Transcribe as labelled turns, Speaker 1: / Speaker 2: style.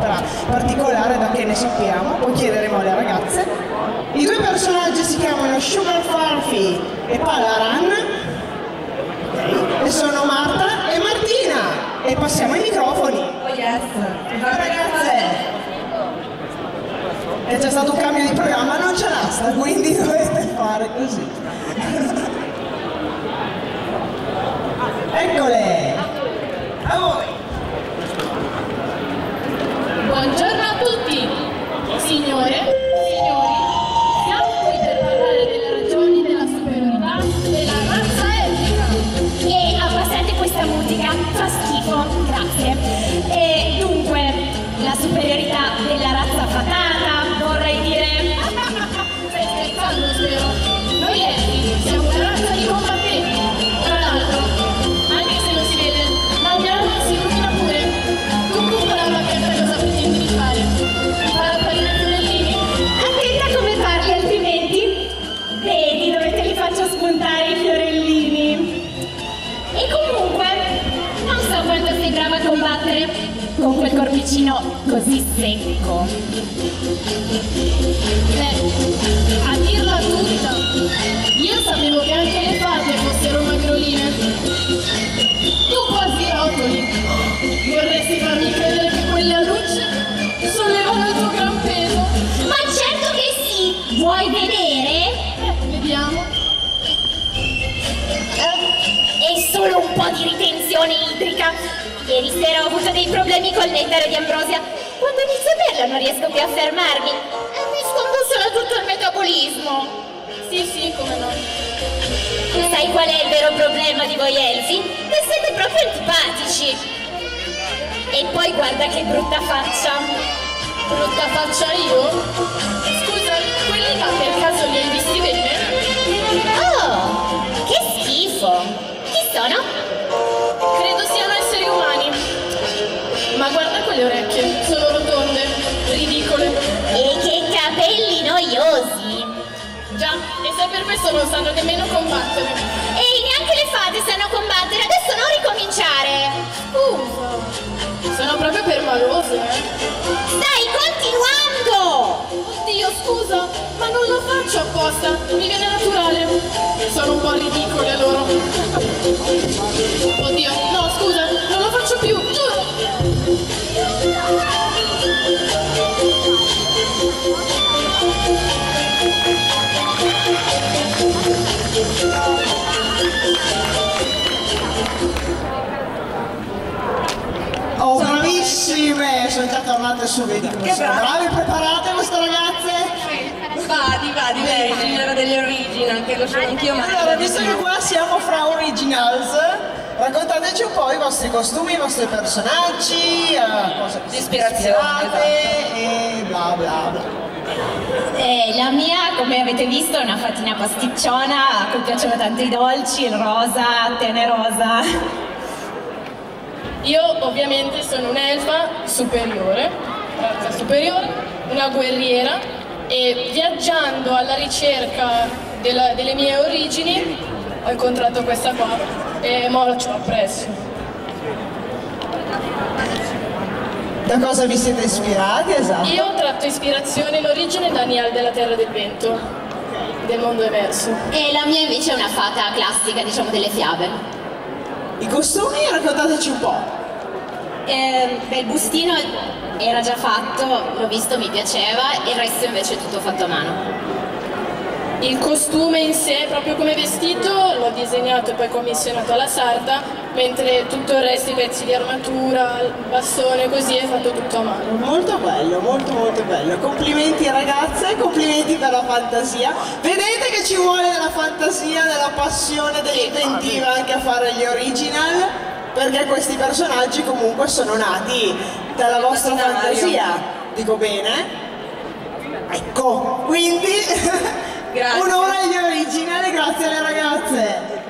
Speaker 1: un'opera particolare da che ne sappiamo, poi chiederemo alle ragazze. I due personaggi si chiamano Sugar Farfi e Palaran, okay. e sono Marta e Martina, e passiamo ai microfoni.
Speaker 2: Oh yes.
Speaker 1: Ragazze! È già stato un cambio di programma, non c'è l'asta, quindi dovete fare così. Eccole!
Speaker 3: Superiorità della razza
Speaker 4: fatata, vorrei dire...
Speaker 3: Stai scherzando, spero? Noi elfi siamo una razza di combattenti. Tra l'altro, anche se non si vede, la mia arma si illumina pure. Cupola la pianta cosa pretendi di fare? Far apparire fiorellini?
Speaker 4: Attenta come parli, altrimenti... Vedi dove te li faccio spuntare i fiorellini. E comunque, combattere con quel corpicino così secco.
Speaker 3: Beh, a dirla tutta, io sapevo che anche le fate fossero magroline. Tu quasi rotoli. Vorresti farmi credere che quelle a luce sollevano il tuo gran peso?
Speaker 4: Ma certo che sì! Vuoi vedere?
Speaker 3: Eh, vediamo.
Speaker 4: È solo un po' di ritenzione idrica. Ieri sera ho avuto dei problemi col nettare di ambrosia. Quando inizio a berla non riesco più a fermarmi. E mi scombussola tutto il metabolismo.
Speaker 3: Sì, sì, come no.
Speaker 4: Sai qual è il vero problema di voi elfi? Che siete proprio antipatici. E poi guarda che brutta faccia.
Speaker 3: Brutta faccia io?
Speaker 4: E
Speaker 3: se per questo non sanno nemmeno combattere.
Speaker 4: Ehi, neanche le fate sanno combattere, adesso non ricominciare!
Speaker 3: Scusa, sono proprio permalose, eh?
Speaker 4: Stai continuando!
Speaker 3: Oddio, scusa, ma non lo faccio apposta, mi viene naturale. Sono
Speaker 1: tornate subito.
Speaker 2: Che
Speaker 1: Sono
Speaker 2: brave,
Speaker 1: preparate queste ragazze?
Speaker 2: Vadi, vadi, lei, signora degli original, che lo sono anch'io,
Speaker 1: Allora, visto che qua siamo fra originals, raccontateci un po' i vostri costumi, i vostri personaggi, a cosa
Speaker 2: Ispirazione,
Speaker 1: ispirate e bla bla bla.
Speaker 4: Eh, la mia, come avete visto, è una fatina pasticciona a cui piacciono tanto i dolci, il rosa, tenerosa.
Speaker 3: Io ovviamente sono un'elfa superiore, razza superiore, una guerriera e viaggiando alla ricerca della- delle mie origini ho incontrato questa qua e mo ci ho appresso.
Speaker 1: Da cosa vi siete ispirati, esatto?
Speaker 3: Io ho tratto ispirazione in origine da Nial della Terra del Vento, del mondo emerso.
Speaker 4: E la mia invece è una fata classica, diciamo, delle fiabe.
Speaker 1: I costumi, raccontateci un po'.
Speaker 4: Eh, beh, il bustino era già fatto, l'ho visto, mi piaceva, il resto invece è tutto fatto a mano.
Speaker 3: Il costume in sé, proprio come vestito, l'ho disegnato e poi commissionato alla sarda, mentre tutto il resto, i pezzi di armatura, il bastone, così è fatto tutto a mano.
Speaker 1: Molto bello, molto molto bello. Complimenti ragazze, complimenti per la fantasia. Vedete che ci vuole della fantasia, della passione, dell'inventiva anche a fare gli original? Perché questi personaggi comunque sono nati dalla vostra fantasia. Dico bene? Ecco, quindi
Speaker 2: Grazie.
Speaker 1: un'ora agli original, grazie alle ragazze.